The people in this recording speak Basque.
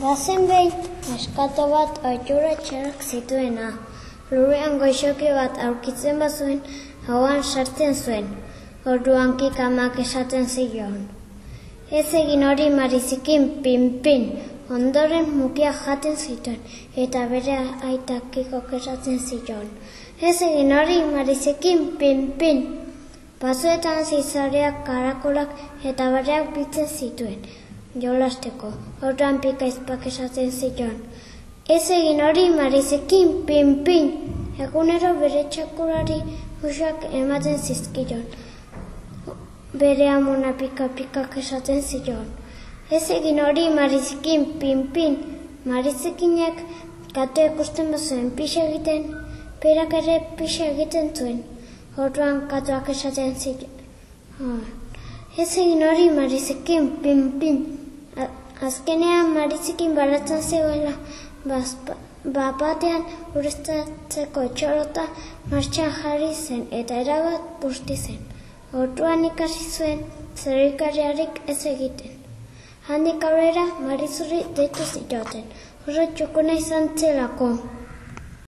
Bazen behin, eskato bat oitura txarrak zituena. Lurrean goixoki bat aurkitzen bazuen, hauan sartzen zuen. Orduan kikamak esaten zion. Ez egin hori marizikin pinpin, ondoren mukia jaten zituen, eta bere aitak kikok esaten zion. Ez egin hori marizikin pinpin. Bazuetan zizareak karakolak eta bareak bitzen zituen, jolasteko, orduan pika izpak esaten zion. Ez egin hori marizekin, pin-pin, egunero bere txakurari usak ematen zizkion. Bere amona pika-pikak esaten zion. Ez egin hori marizekin, pin-pin, marizekinek katu ikusten bazuen pixa egiten, perak ere pixa egiten zuen. Orduan katuak esaten zion. Ez egin hori marizekin, pin-pin. Azkenean marizekin baratzen zegoela, bapatean urestatzeko txorota martxan jarri zen eta erabat busti zen. Orduan ikasi zuen zerikariarik ez egiten. Handik aurrera marizuri deitu zioten, oso txukuna izan zelako.